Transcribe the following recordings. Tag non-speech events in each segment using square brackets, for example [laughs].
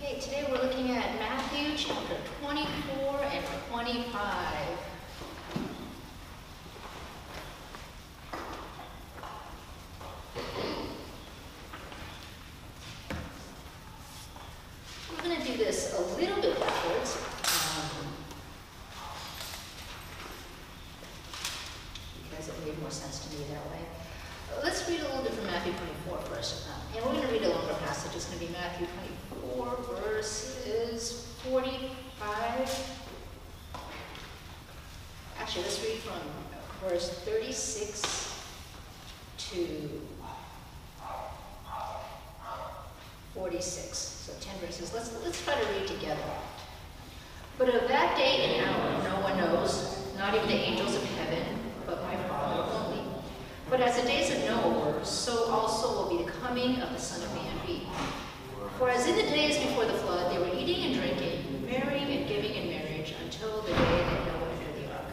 Okay, today we're looking at Matthew chapter 24 and 25. We're going to do this a little bit backwards. um, Because it made more sense to me that way. Uh, Let's read a little bit from Matthew 24 first. Um, And we're going to read a longer passage. It's going to be Matthew 24 verses 45. Actually, let's read from verse 36 to 46, so 10 verses. Let's, let's try to read together. But of that day and hour no one knows, not even the angels of heaven, but my Father only. But as the days of Noah were, so also will be the coming of the Son of Man be. For as in the days before the flood, they were eating and drinking, marrying and giving in marriage, until the day that Noah entered the ark,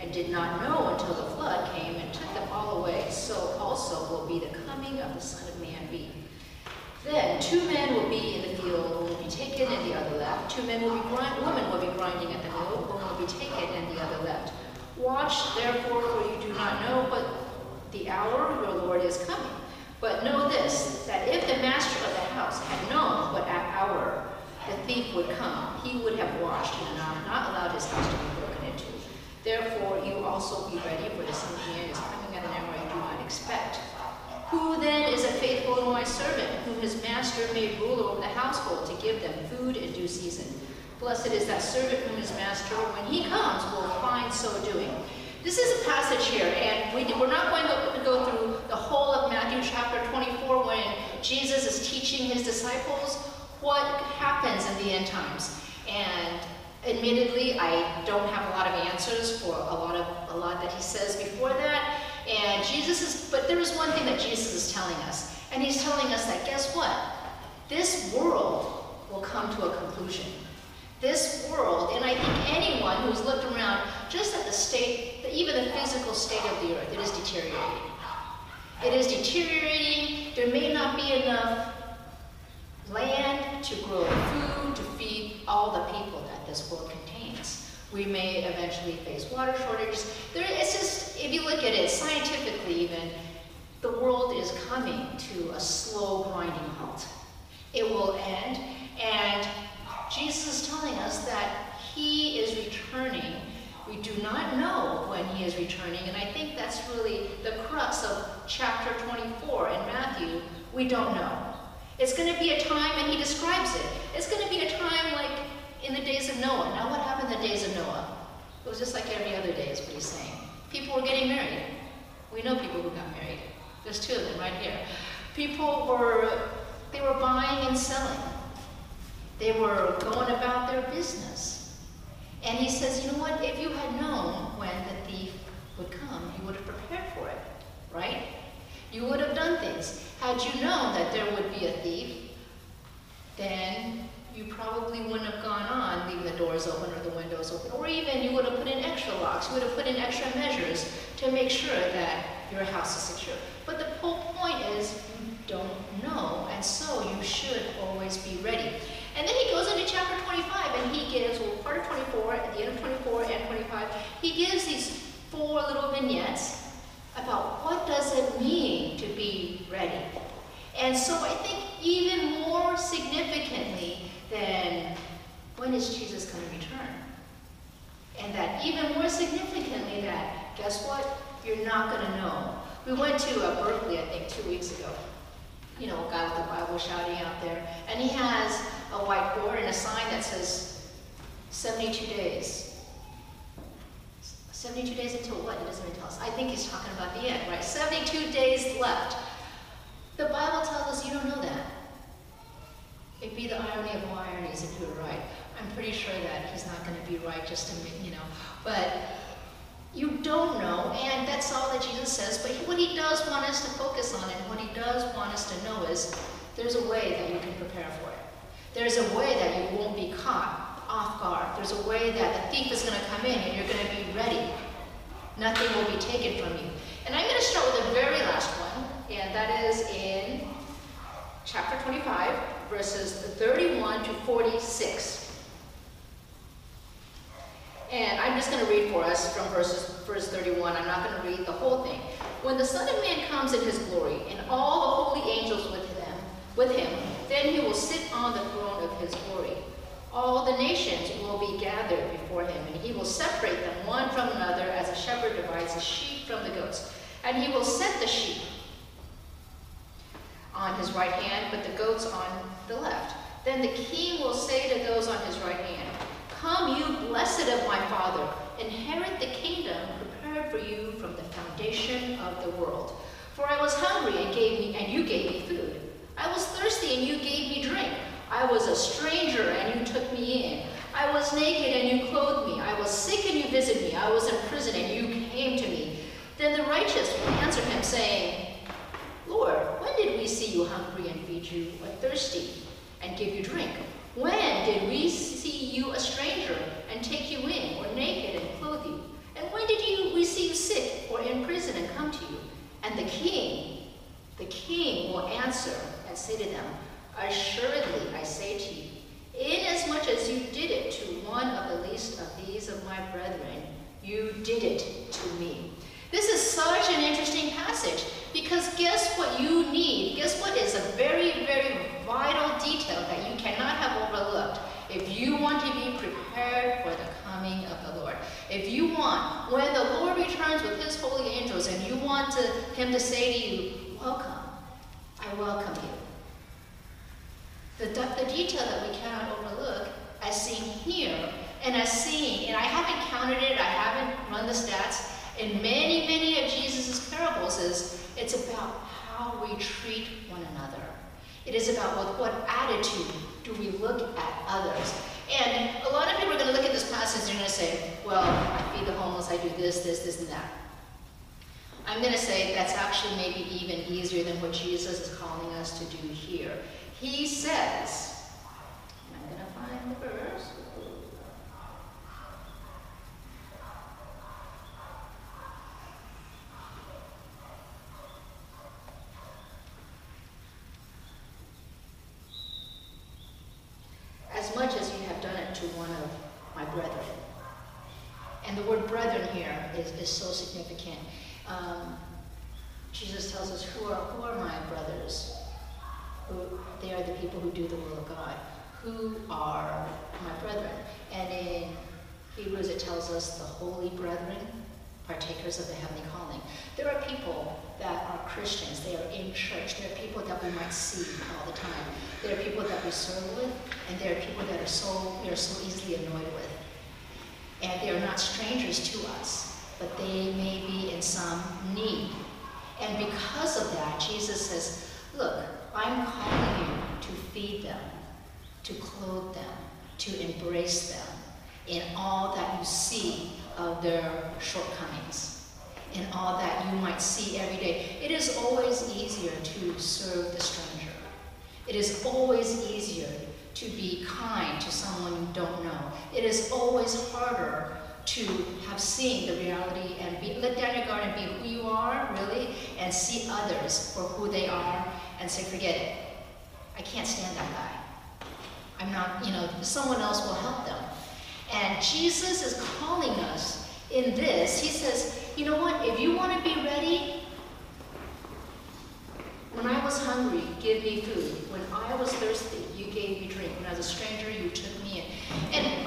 and did not know until the flood came and took them all away, so also will be the coming of the Son of Man be. Then two men will be in the field, one will be taken and the other left. Two men will be grind, woman will be grinding at the mill, one will be taken and the other left. Watch therefore, for you do not know what the hour your Lord is coming. But know this, that if the master of the house had known what hour the thief would come, he would have watched and not allowed his house to be. Therefore, you also be ready, for the Man is coming at an hour you do not expect. Who then is a faithful and wise servant, whom his master made ruler over the household to give them food in due season? Blessed is that servant whom his master, when he comes, will find so doing. This is a passage here, and we're not going to go through the whole of Matthew chapter 24 when Jesus is teaching his disciples what happens in the end times. And admittedly, I don't have a lot of answers for a lot of a lot that he says before that. And Jesus is, but there is one thing that Jesus is telling us, and he's telling us that guess what? This world will come to a conclusion. This world, and I think anyone who's looked around just at the state, even the physical state of the earth, it is deteriorating. It is deteriorating. There may not be enough land to grow food to feed all the people that this world contains. We may eventually face water shortages. There, it's just, if you look at it scientifically even, the world is coming to a slow grinding halt. It will end, and Jesus is telling us that he is returning. We do not know when he is returning, and I think that's really the crux of chapter 24 in Matthew. We don't know. It's going to be a time, and he describes it, it's going to be a time like in the days of Noah. Now, what happened in the days of Noah? It was just like every other day, is what he's saying. People were getting married. We know people who got married. There's two of them right here. People were, they were buying and selling. They were going about their business. And he says, you know what? If you had known when the thief would come, you would have prepared for it, right? You would have done things. Had you known that there would be a thief, then you probably wouldn't have gone on leaving the doors open or the windows open, or even you would have put in extra locks, you would have put in extra measures to make sure that your house is secure. But the whole point is you don't know, and so you should always be ready. And then he goes into chapter 25 and he gives, well, part of 24, at the end of 24 and 25, he gives these four little vignettes about what does it mean to be ready. And so I think even more significantly than when is Jesus going to return? And that even more significantly that, guess what? You're not going to know. We went to uh, Berkeley, I think, two weeks ago. You know, a guy with a Bible shouting out there. And he has a whiteboard and a sign that says 72 days. 72 days until what? He doesn't even tell us. I think he's talking about the end, right? 72 days left. The Bible tells us you don't know that. It'd be the irony of all ironies if you were right. I'm pretty sure that he's not going to be right just to, you know. But you don't know, and that's all that Jesus says. But what he does want us to focus on and what he does want us to know is there's a way that you can prepare for it. There's a way that you won't be caught off guard. There's a way that the thief is going to come in and you're going to be ready. Nothing will be taken from you. And I'm going to start with the very last one, and that is in chapter 25, verses 31 to 46. And I'm just going to read for us from verses, verse 31. I'm not going to read the whole thing. When the Son of Man comes in his glory, and all the holy angels with them, with him, then he will sit on the throne of his glory. All the nations will be gathered before him, and he will separate them one from another as a shepherd divides the sheep from the goats. And he will set the sheep on his right hand, but the goats on the left. Then the king will say to those on his right hand, Come, you blessed of my Father, inherit the kingdom prepared for you from the foundation of the world. For I was hungry and gave me, and you gave me food. I was thirsty and you gave me drink. I was a stranger and you took me in. I was naked and you clothed me. I was sick and you visited me. I was in prison and you came to me. Then the righteous will answer him, saying, Lord, when did we see you hungry and feed you, or thirsty and give you drink? When did we see you a stranger and take you in, or naked and clothe you? And when did you, we see you sick or in prison and come to you? And the king, the king will answer and say to them, Assuredly, I say to you, inasmuch as you did it to one of the least of these of my brethren, you did it to me. This is such an interesting passage because guess what you need? Guess what is a very, very vital detail that you cannot have overlooked if you want to be prepared for the coming of the Lord. If you want, when the Lord returns with his holy angels and you want to, him to say to you, welcome, I welcome you. The, the detail that we cannot overlook, as seen here, and as seen, and I haven't counted it, I haven't run the stats, in many, many of Jesus' parables is it's about how we treat one another. It is about with what attitude do we look at others. And a lot of people are going to look at this passage and they're going to say, well, I feed the homeless, I do this, this, this, and that. I'm going to say that's actually maybe even easier than what Jesus is calling us to do here. He says, I'm going to find the verse. As much as you have done it to one of my brethren. And the word brethren here is, is so significant. Um, Jesus tells us, who are, who are my brothers? Who, they are the people who do the will of God. Who are my brethren? And in Hebrews it tells us the holy brethren, partakers of the heavenly calling. There are people that are Christians, they are in church. There are people that we might see all the time. There are people that we serve with, and there are people that are so we are so easily annoyed with. And they are not strangers to us, but they may be in some need. And because of that, Jesus says, Look, I'm calling you to feed them, to clothe them, to embrace them in all that you see of their shortcomings, in all that you might see every day. It is always easier to serve the stranger. It is always easier to be kind to someone you don't know. It is always harder to have seen the reality and be, let down your guard and be who you are, really, and see others for who they are and say, forget it. I can't stand that guy. I'm not, you know, someone else will help them. And Jesus is calling us in this. He says, you know what? If you want to be ready, when I was hungry, give me food. When I was thirsty, you gave me drink. When I was a stranger, you took me in. And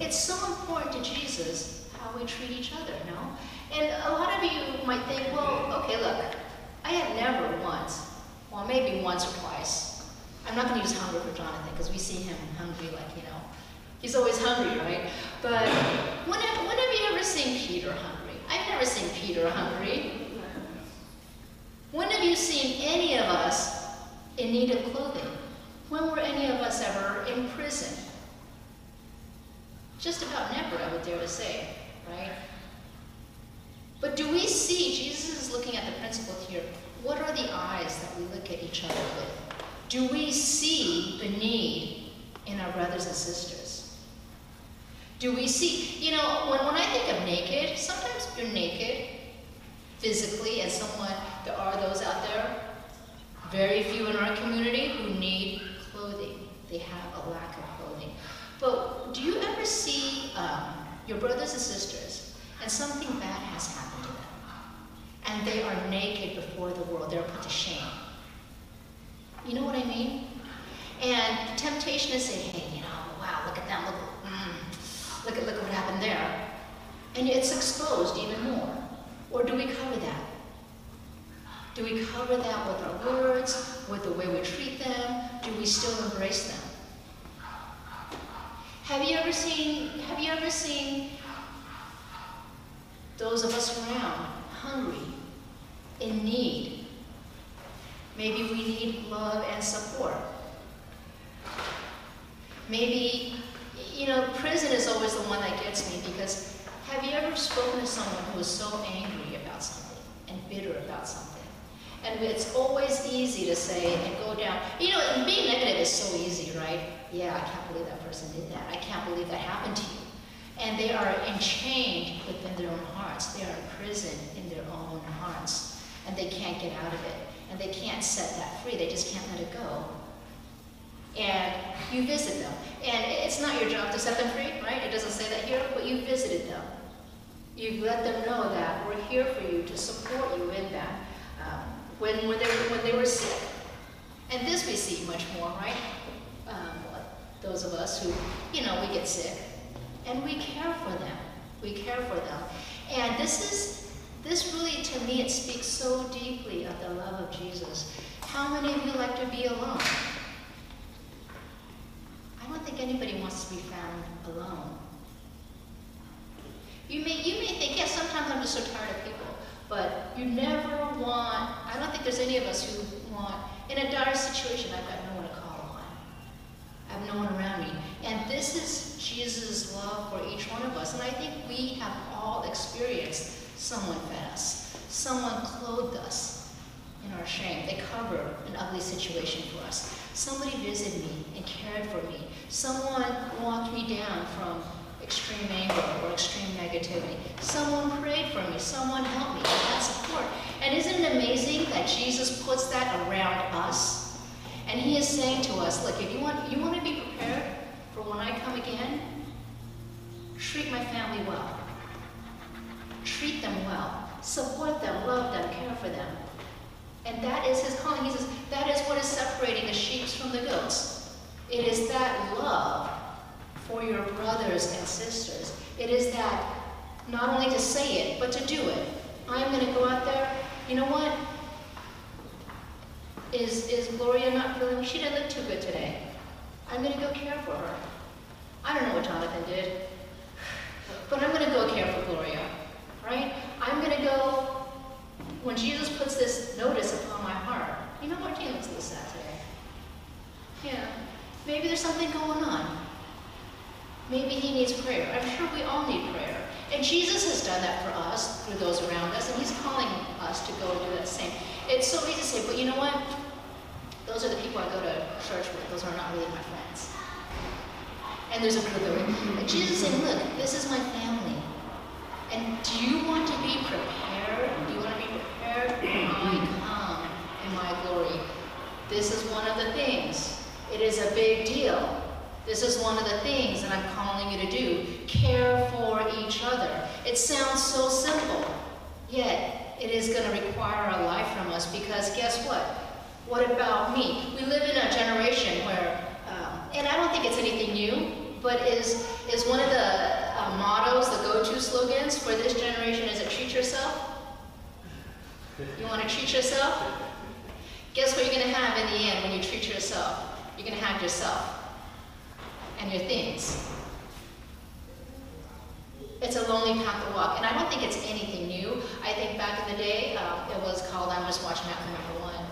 it's so important to Jesus how we treat each other, no? And a lot of you might think, well, okay, look, I have never once, well, maybe once or twice. I'm not going to use hunger for Jonathan because we see him hungry like, you know, he's always hungry, right? But when have, when have you ever seen Peter hungry? I've never seen Peter hungry. When have you seen any of us in need of clothing? When were any of us ever in prison? Just about never, I would dare to say, right? But do we see, Jesus is looking at the principle here, what are the eyes that we look at each other with? Do we see the need in our brothers and sisters? Do we see, you know, when, when I think of naked, sometimes you're naked physically as someone, there are those out there, very few in our community, who need clothing. they have a lack of clothing. But do you ever see um, your brothers and sisters, and something bad has happened and they are naked before the world, they're put to shame? You know what I mean? And the temptation is saying, hey, you know, wow, look at them, look, mm, look at look at what happened there. And it's exposed even more. Or do we cover that? Do we cover that with our words, with the way we treat them? Do we still embrace them? Have you ever seen, have you ever seen those of us around hungry, in need? Maybe we need love and support. Maybe, you know, prison is always the one that gets me because have you ever spoken to someone who is so angry about something and bitter about something? And it's always easy to say and go down. You know, being negative is so easy, right? Yeah, I can't believe that person did that. I can't believe that happened to you. And they are enchained within their own hearts. They are imprisoned in their own hearts. And they can't get out of it. And they can't set that free. They just can't let it go. And you visit them. And it's not your job to set them free, right? It doesn't say that here, but you visited them. You've let them know that we're here for you to support you in that um, when, when, they when they were sick. And this we see much more, right? Um, those of us who, you know, we get sick. And we care for them. We care for them. And this is, this really, to me, it speaks so deeply of the love of Jesus. How many of you like to be alone? I don't think anybody wants to be found alone. You may, you may think, yes, sometimes I'm just so tired of people, but you never want, I don't think there's any of us who want, in a dire situation, I've got no one to call on. I have no one around me. And this is Jesus' love for each one of us. And I think we have all experienced someone fed us, someone clothed us in our shame. They covered an ugly situation for us. Somebody visited me and cared for me. Someone walked me down from extreme anger or extreme negativity. Someone prayed for me. Someone helped me. That support. And isn't it amazing that Jesus puts that around us? And he is saying to us, look, if you want, you want to be prepared for when I come again, treat my family well. Treat them well. Support them, love them, care for them. And that is his calling. He says, that is what is separating the sheep from the goats. It is that love for your brothers and sisters. It is that not only to say it, but to do it. I'm going to go out there. You know what? Is, is Gloria not feeling, she didn't look too good today. I'm going to go care for her. I don't know what Jonathan did, but I'm going to go care for Gloria, right? I'm going to go, when Jesus puts this notice upon my heart, you know what, Jane looks a today. Yeah, maybe there's something going on. Maybe he needs prayer. I'm sure we all need prayer. And Jesus has done that for us through those around us, and he's calling us to go and do that same. It's so easy to say, but you know what? Those are the people I go to church with. Those are not really my friends. And there's a of And Jesus is saying, look, this is my family. And do you want to be prepared? Do you want to be prepared when I come in my glory? This is one of the things. It is a big deal. This is one of the things that I'm calling you to do. Care for each other. It sounds so simple, yet it is going to require a life from us because guess what? What about me? We live in a generation where, um, and I don't think it's anything new, but is, is one of the uh, mottos, the go-to slogans for this generation, is it treat yourself? You want to treat yourself? Guess what you're going to have in the end when you treat yourself? You're going to have yourself and your things. It's a lonely path to walk, and I don't think it's anything new. I think back in the day, uh, it was called I'm just watching out for number one.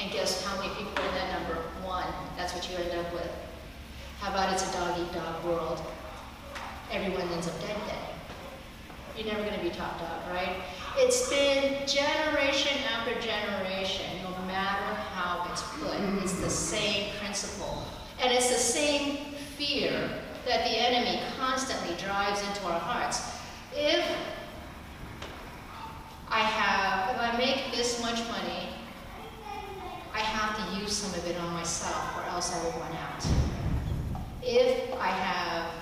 And guess how many people are in that number one? That's what you end up with. How about it's a dog-eat-dog world? Everyone ends up dead then. You're never going to be top dog, right? It's been generation after generation, no matter how it's put. It's the same principle. And it's the same fear that the enemy constantly drives into our hearts. If I have, if I make this much money, I have to use some of it on myself or else I will run out. If I have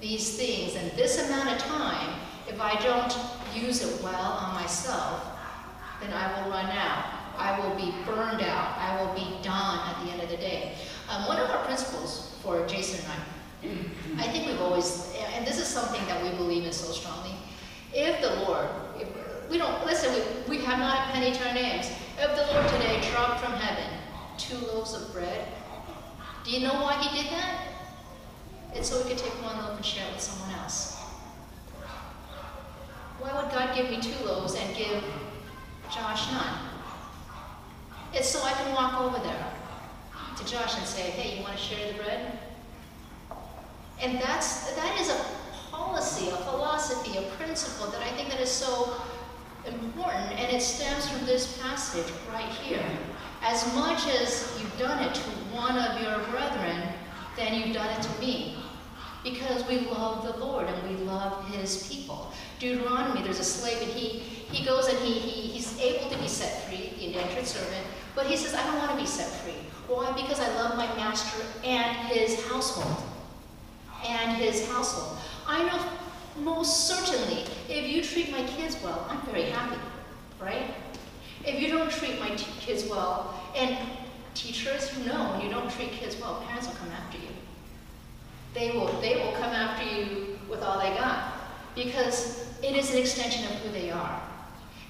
these things and this amount of time, if I don't use it well on myself, then I will run out. I will be burned out. I will be done at the end of the day. Um, one of our principles for Jason and I, I think we've always, and this is something that we believe in so strongly. If the Lord, if, we don't, listen, we, we have not a penny to our names. If the Lord today dropped from heaven two loaves of bread, do you know why he did that? It's so we could take one loaf and share it with someone else. Why would God give me two loaves and give Josh none? It's so I can walk over there to Josh and say, hey, you want to share the bread? And that's, that is a policy, a philosophy, a principle that I think that is so important, and it stems from this passage right here. As much as you've done it to one of your brethren, then you've done it to me. Because we love the Lord and we love his people. Deuteronomy, there's a slave and he, he goes and he, he, he's able to be set free, the indentured servant, but he says, I don't want to be set free. Why? Because I love my master and his household. And his household. I know most certainly, if you treat my kids well, I'm very happy, right? If you don't treat my kids well, and teachers, you know, when you don't treat kids well, parents will come after you. They will, they will come after you with all they got because it is an extension of who they are.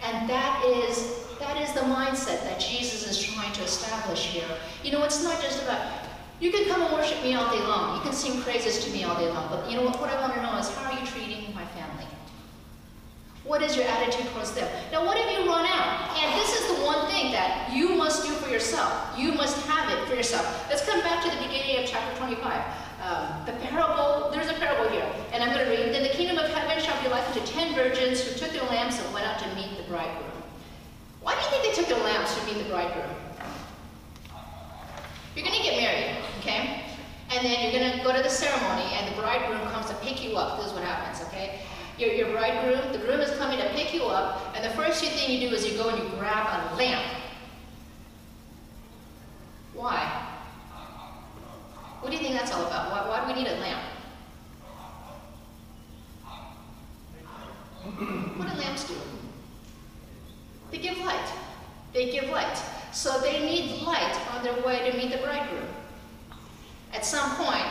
And that is, that is the mindset that Jesus is trying to establish here. You know, it's not just about, you can come and worship me all day long. You can sing praises to me all day long. But you know what, what I want to know is how are you treating my family? What is your attitude towards them? Now, what if you run out? And this is the one thing that you must do for yourself. You must have it for yourself. Let's come back to the beginning of chapter 25. Um, the parable, there's a parable here, and I'm going to read. Then the kingdom of heaven shall be likened to ten virgins who took their lamps and went out to meet the bridegroom. Why do you think they took their lamps to meet the bridegroom? You're going to get married, okay? And then you're going to go to the ceremony, and the bridegroom comes to pick you up. This is what happens, okay? Your, your bridegroom, the groom is coming to pick you up, and the first thing you do is you go and you grab a lamp. Why? What do you think that's all about? Why, why do we need a lamp? what do lamps do? They give light. They give light. So they need light on their way to meet the bridegroom. At some point,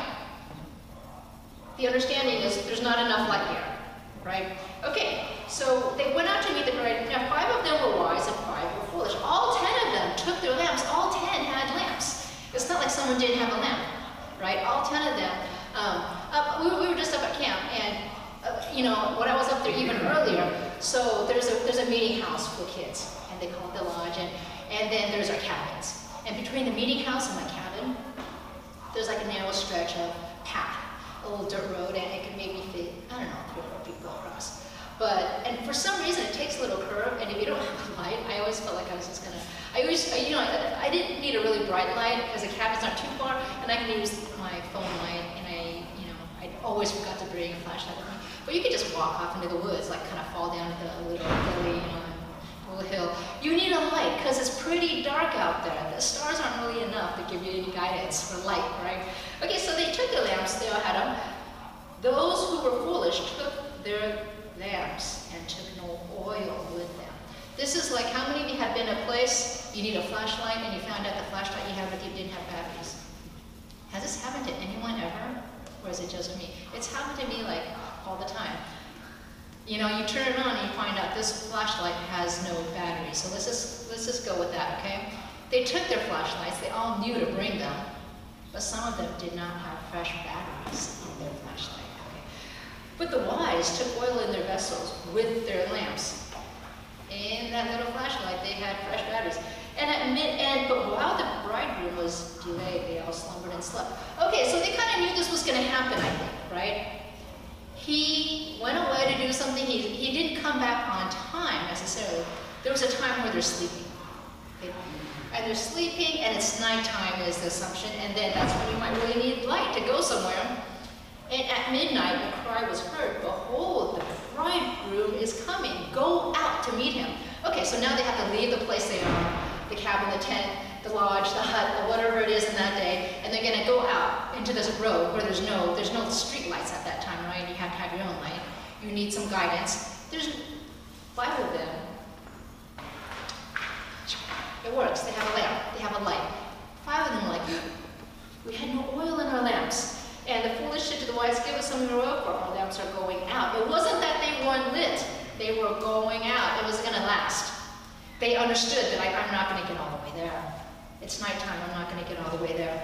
the understanding is there's not enough light here, right? Okay, so they went out to meet the bride. Now, five of them were wise and five were foolish. All ten of them took their lamps. All ten had lamps. It's not like someone didn't have a lamp, right? All ten of them. Um, uh, we, we, were just up at camp, and uh, you know, when I was up there even earlier, so there's a there's a meeting house for kids, and they call it the lodge, and and then there's our cabins. And between the meeting house and my cabin, there's like a narrow stretch of path, a little dirt road, and it can maybe fit, I don't know, three or four people across. But, and for some reason it takes a little curve, and if you don't [laughs] have a light, I always felt like I was just gonna, I always, you know, I, I didn't need a really bright light because the cabin's not too far, and I can use my phone light, and I, you know, I always forgot to bring a flashlight with me. But you could just walk off into the woods, like kind of fall down the little gully, you know, little hill. You need a light because it's pretty dark out there. The stars aren't really enough to give you any guidance for light, right? Okay, so they took the lamps, they all had them. Those who were foolish took their lamps and took no oil with them. This is like how many of you have been a place you need a flashlight and you found out the flashlight you have with you didn't have batteries? Has this happened to anyone ever? Or is it just me? It's happened to me like all the time. You know, you turn it on and you find out this flashlight has no battery. So let's just, let's just go with that, okay? They took their flashlights, they all knew to bring them, but some of them did not have fresh batteries in their flashlight, okay? But the wise took oil in their vessels with their lamps. In that little flashlight, they had fresh batteries. And at mid-end, but while the bridegroom was delayed, they all slumbered and slept. Okay, so they kind of knew this was going to happen, I think, right? He went away to do something. He, he didn't come back on time necessarily. There was a time where they're sleeping. Okay? And they're sleeping, and it's nighttime is the assumption, and then that's when you might really need light to go somewhere. And at midnight, a cry was heard, Behold, the bridegroom is coming. Go out to meet him. Okay, so now they have to leave the place they are, the cabin, the tent, the lodge, the hut, whatever it is in that day, and they're gonna go out into this road where there's no, there's no street lights at that time, right? You have to have your own light. You need some guidance. There's five of them. It works. They have a lamp. They have a light. Five of them are like, [gasps] we had no oil in our lamps. And the foolish said to the wise, give us some oil, for our lamps are going out. It wasn't that they weren't lit. They were going out. It was going to last. They understood that I'm not going to get all the way there. It's nighttime. I'm not going to get all the way there.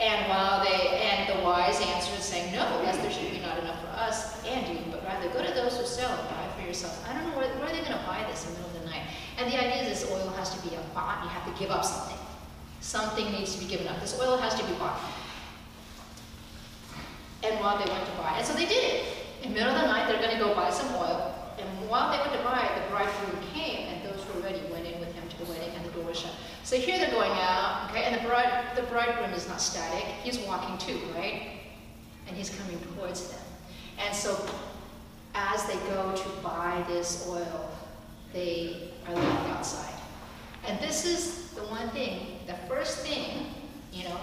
And while they, and the wise answered, saying, No, yes, there should be not enough for us and you, but rather go to those who sell and buy for yourself. I don't know where, where are they going to buy this in the middle of the night. And the idea is this oil has to be bought. You have to give up something. Something needs to be given up. This oil has to be bought. And while they went to buy, and so they did it. In the middle of the night, they're going to go buy some oil. And while they went to buy it, the bridegroom came, and those who were ready went in with him to the wedding, and the door was shut. So here they're going out, okay, and the bride, the bridegroom is not static. He's walking too, right? And he's coming towards them. And so as they go to buy this oil, they are left outside. And this is the one thing, the first thing, you know,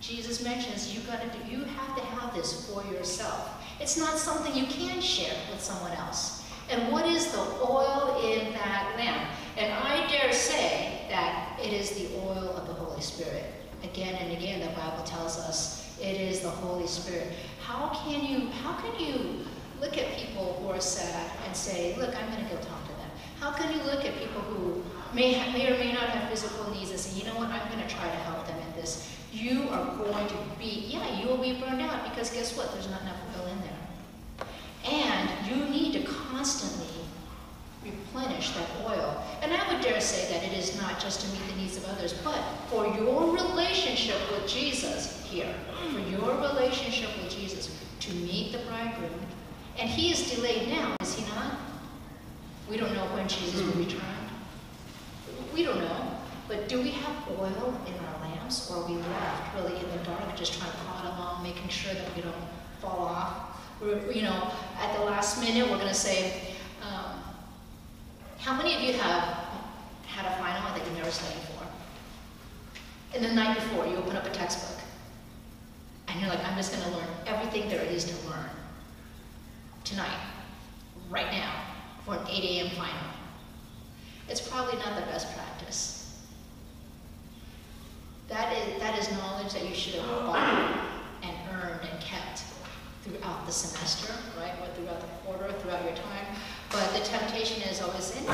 Jesus mentions you gotta do, you have to have this for yourself. It's not something you can share with someone else. And what is the oil in that lamp? And I dare say that it is the oil of the Holy Spirit. Again and again, the Bible tells us it is the Holy Spirit. How can you, how can you look at people who are sad and say, look, I'm going to go talk to them? How can you look at people who may, may or may not have physical needs and say, you know what, I'm going to try to help them in this? You are going to be, yeah, you will be burned out because guess what? There's not enough oil in there. And you need to constantly replenish that oil. And I would dare say that it is not just to meet the needs of others, but for your relationship with Jesus here, for your relationship with Jesus, to meet the bridegroom. And he is delayed now, is he not? We don't know when Jesus will hmm. return. We don't know. But do we have oil in our lamps, or are we left really in the dark, just trying to plod along, making sure that we don't fall off? We're, you know, at the last minute, we're going to say, um, how many of you have had a final that you never studied for? And the night before, you open up a textbook, and you're like, I'm just going to learn everything there is to learn tonight, right now, for an 8 a.m. final. It's probably not the best practice. That is, that is knowledge that you should have bought and earned and kept throughout the semester, right? Or throughout the quarter, throughout your time. But the temptation is always, in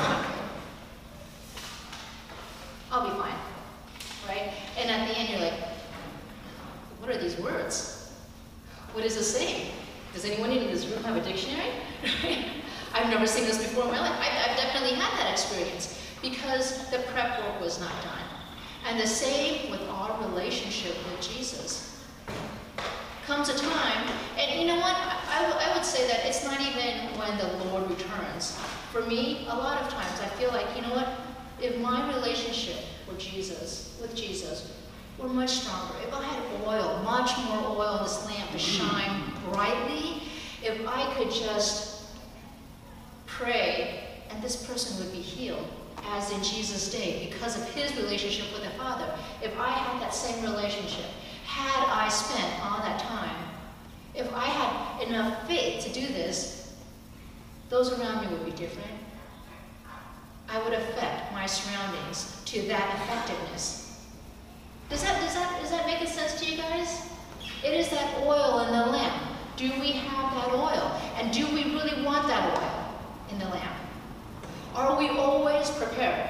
I'll be fine, right? And at the end, you're like, what are these words? What is this saying? Does anyone in this room have a dictionary? [laughs] I've never seen this before in my life. I, I've definitely had that experience because the prep work was not done. And the same with our relationship with Jesus. Comes a time, and you know what? I, I would say that it's not even when the Lord returns. For me, a lot of times I feel like, you know what? If my relationship with Jesus, with Jesus, were much stronger, if I had oil, much more oil in this lamp to mm. shine brightly, if I could just pray and this person would be healed, as in Jesus' day, because of his relationship with the Father. If I had that same relationship, had I spent all that time, if I had enough faith to do this, those around me would be different. I would affect my surroundings to that effectiveness. Does that, does that, does that make sense to you guys? It is that oil in the lamp. Do we have that oil? And do we really want that oil in the lamp? Are we always prepared?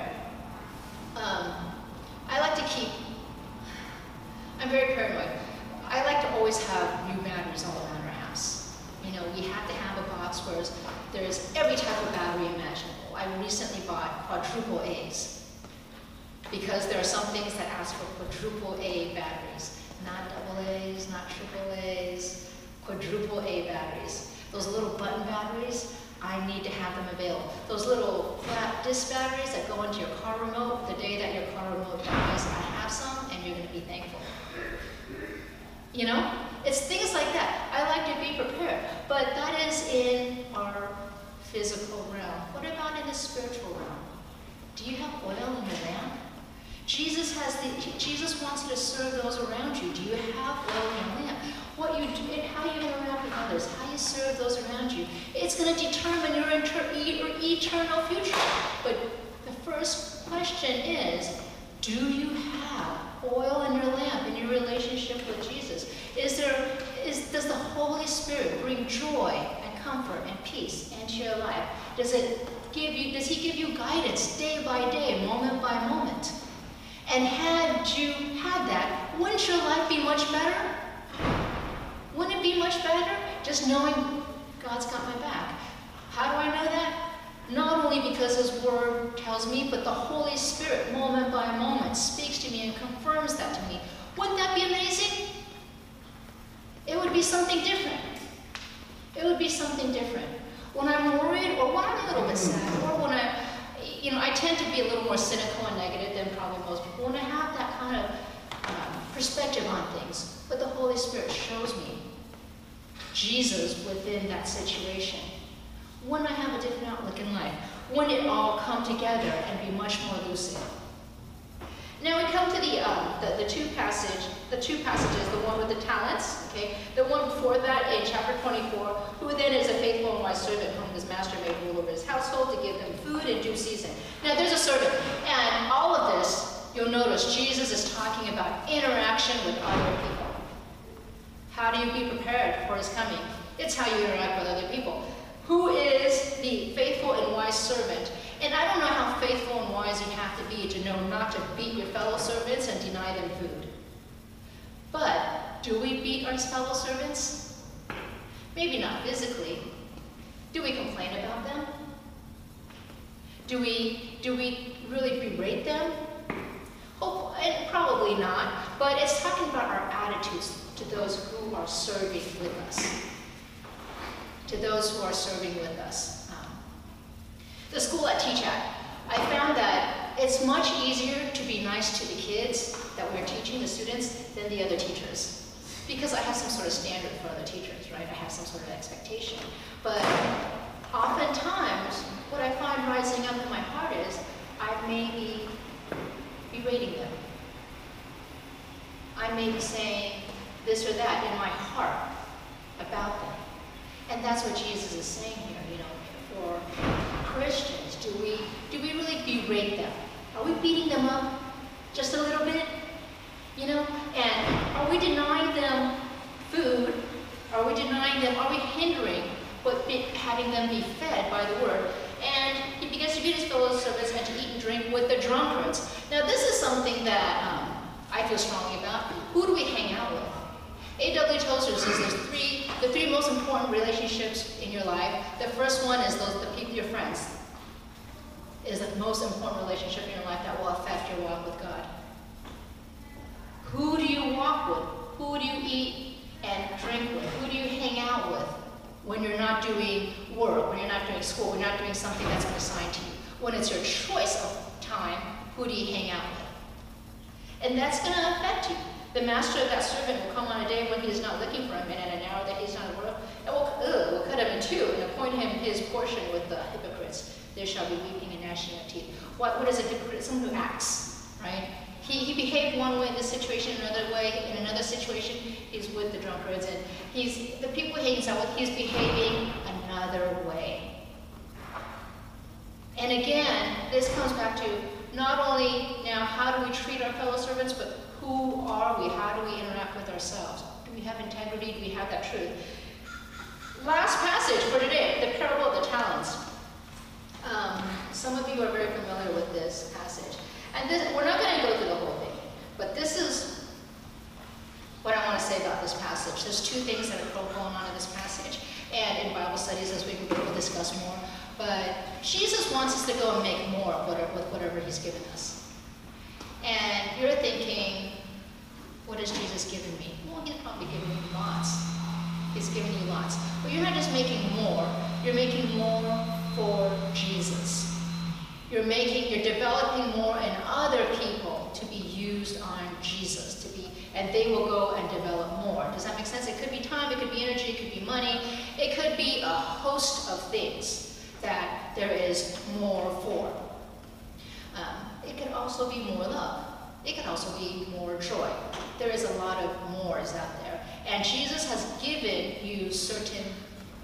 Um, I like to keep, I'm very paranoid. I like to always have new batteries all around our house. You know, we have to have a box where there's every type of battery imaginable. I recently bought quadruple A's because there are some things that ask for quadruple A batteries. Not double A's, not triple A's, quadruple A batteries. Those little button batteries, I need to have them available. Those little flat disc batteries that go into your car remote, the day that your car remote dies, I have some and you're going to be thankful. You know? It's things like that. I like to be prepared. But that is in our physical realm. What about in the spiritual realm? Do you have oil in your lamp? Jesus has the, Jesus wants you to serve those around you. Do you have oil in your lamp? What you do, and how you interact with others, how you serve those around you, it's going to determine your, your eternal future. But the first question is, do you have oil in your lamp in your relationship with Jesus? Is there, is, does the Holy Spirit bring joy and comfort and peace into your life? Does it give you, does He give you guidance day by day, moment by moment? And had you had that, wouldn't your life be much better? Wouldn't it be much better just knowing God's got my back? How do I know that? Not only because His Word tells me, but the Holy Spirit, moment by moment, speaks to me and confirms that to me. Wouldn't that be amazing? It would be something different. It would be something different. When I'm worried, or when I'm a little bit sad, or when I, you know, I tend to be a little more cynical and negative than probably most people. When I have that kind of perspective on things, but the Holy Spirit shows me Jesus within that situation. When I have a different outlook in life, when it all come together and be much more lucid. Now we come to the, um, the, the two passage, the two passages, the one with the talents, okay, the one before that in chapter 24, who then is a faithful and wise servant whom his master made rule over his household to give them food in due season. Now there's a servant, and all of this, you'll notice Jesus is talking about interaction with other people. How do you be prepared for his coming? It's how you interact with other people. Who is the faithful and wise servant? And I don't know how faithful and wise you have to be to know not to beat your fellow servants and deny them food. But do we beat our fellow servants? Maybe not physically. Do we complain about them? Do we, do we really berate them? Probably not, but it's talking about our attitudes to those who are serving with us. To those who are serving with us. Um, the school I teach at, I found that it's much easier to be nice to the kids that we're teaching, the students, than the other teachers. Because I have some sort of standard for other teachers, right? I have some sort of expectation. But oftentimes, what I find rising up in my heart is I may be berating them. I may be saying this or that in my heart about them. And that's what Jesus is saying here, you know, for Christians. Do we, do we really berate them? Are we beating them up just a little bit? You know, and are we denying them food? Are we denying them, are we hindering what having them be fed by the word? And he begins to feed his fellow servants and to eat and drink with the drunkards. Now this is something that Feel strongly about. Who do we hang out with? A.W. Tozer says there's three, the three most important relationships in your life. The first one is those, the people, your friends, is the most important relationship in your life that will affect your walk with God. Who do you walk with? Who do you eat and drink with? Who do you hang out with when you're not doing work, when you're not doing school, when you're not doing something that's been assigned to you? When it's your choice of time, who do you hang out with? And that's going to affect you. The master of that servant will come on a day when he is not looking for him, and at an hour that he's not at work, and will, ugh, will cut him in two and appoint him his portion with the hypocrites. There shall be weeping and gnashing of teeth. What, what is a hypocrite? Someone who acts, right? He, he behaved one way in this situation, another way in another situation. He's with the drunkards, and he's the people he hangs out with. He's behaving another way. And again, this comes back to not only now how do we treat our fellow servants, but who are we? How do we interact with ourselves? Do we have integrity? Do we have that truth? Last passage for today, the parable of the talents. Um, some of you are very familiar with this passage. And this, we're not going to go through the whole thing, but this is what I want to say about this passage. There's two things that are going on in this passage, and in Bible studies as we go, we'll discuss more. But Jesus wants us to go and make more with whatever he's given us. And you're thinking, what has Jesus given me? Well, he's probably given you lots. He's given you lots. But you're not just making more, you're making more for Jesus. You're making, you're developing more in other people to be used on Jesus, to be, and they will go and develop more. Does that make sense? It could be time, it could be energy, it could be money, it could be a host of things that there is more for. Um, it can also be more love. It can also be more joy. There is a lot of mores out there. And Jesus has given you certain,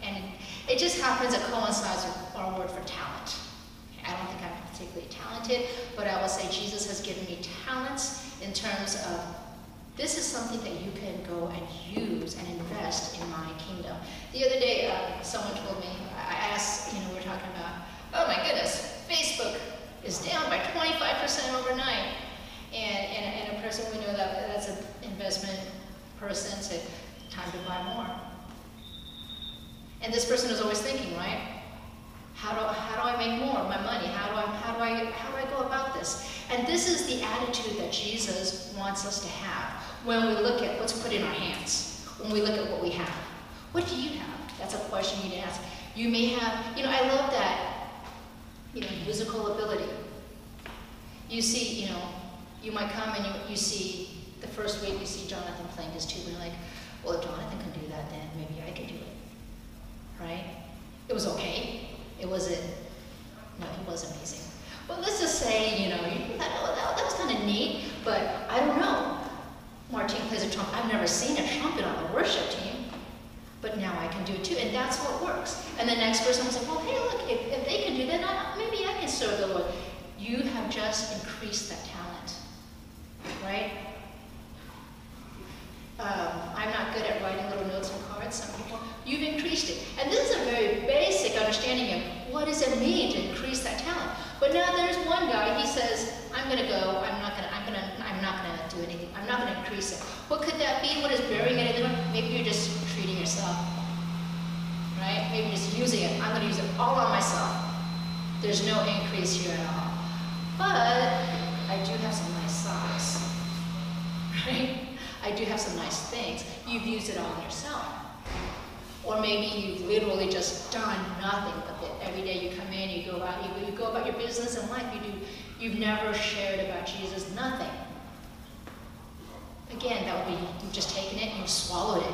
and it just happens it coincides with our word for talent. I don't think I'm particularly talented, but I will say Jesus has given me talents in terms of this is something that you can go and use and invest in my kingdom. The other day, uh, someone told me, I asked, you know, we are talking about, oh my goodness, Facebook is down by 25% overnight. And, and, and a person we know that that's an investment person said, time to buy more. And this person is always thinking, right? How do, how do I make more of my money? How do, I, how, do I, how do I go about this? And this is the attitude that Jesus wants us to have when we look at what's put in our hands, when we look at what we have. What do you have? That's a question you need to ask. You may have, you know, I love that, you know, musical ability. You see, you know, you might come and you, you see, the first week you see Jonathan playing his tuba and you're like, well, if Jonathan can do that, then maybe I can do it. Right? It was okay. It wasn't, no, it was amazing. But let's just say, you know, you thought, oh, that, that was kind of neat, but I don't know. Martine plays a trumpet. I've never seen a trumpet on the worship team, but now I can do it too, and that's what works. And the next person was like, well, hey, look, if, if they can do that, I, maybe I can serve the Lord. You have just increased that talent, right? Um, I'm not good at writing little notes and cards, some people. You've increased it. And this is a very basic understanding of what does it mean to increase that talent. But now there's one guy, he says, I'm gonna go, I'm not gonna, I'm gonna, I'm not gonna do anything. I'm not gonna increase it. What that is burying it in Maybe you're just treating yourself. Right? Maybe you're just using it. I'm gonna use it all on myself. There's no increase here at all. But I do have some nice socks. Right? I do have some nice things. You've used it all on yourself. Or maybe you've literally just done nothing with it. Every day you come in, you go out, you, you go about your business and life. You do. You've never shared about Jesus. Nothing. Again, that would be you've just taken it and you've swallowed it.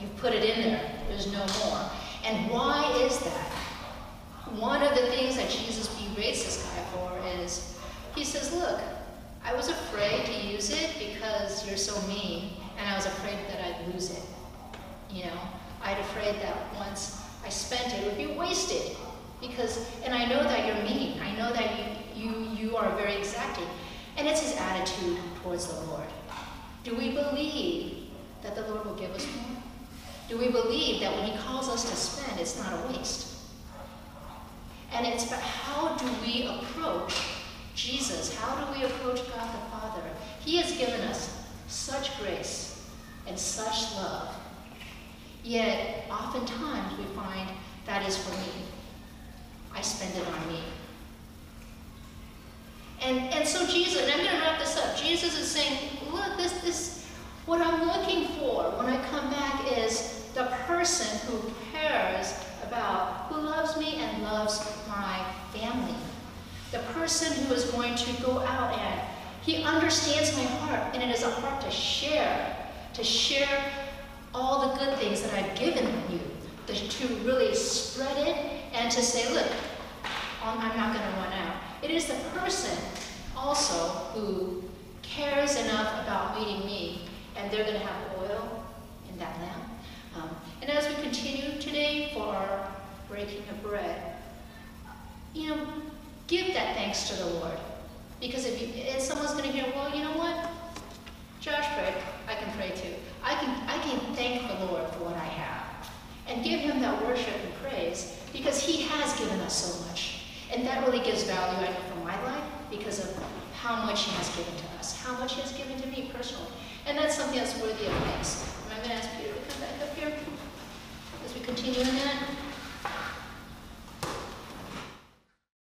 You've put it in there. There's no more. And why is that? One of the things that Jesus berates this guy for is he says, look, I was afraid to use it because you're so mean, and I was afraid that I'd lose it. You know, I'd afraid that once I spent it, it would be wasted. Because, and I know that you're mean. I know that you, you, you are very exacting. And it's his attitude towards the Lord. Do we believe that the Lord will give us more? Do we believe that when he calls us to spend, it's not a waste? And it's about how do we approach Jesus, how do we approach God the Father? He has given us such grace and such love. Yet, oftentimes we find that is for me. I spend it on me. And, and so Jesus, and I'm going to wrap this up. Jesus is saying, look, this, this, what I'm looking for when I come back is the person who cares about, who loves me and loves my family the person who is going to go out and he understands my heart, and it is a heart to share, to share all the good things that I've given you, to really spread it and to say, look, I'm not going to run out. It is the person also who cares enough about meeting me, and they're going to have oil in that lamp. Um, and as we continue today for our breaking of bread, you know, Give that thanks to the Lord. Because if, you, if someone's going to hear, well, you know what? Josh prayed, I can pray too. I can, I can thank the Lord for what I have. And give him that worship and praise because he has given us so much. And that really gives value, I know, for my life because of how much he has given to us, how much he has given to me personally. And that's something that's worthy of thanks. And I'm going to ask Peter to come back up here as we continue in that.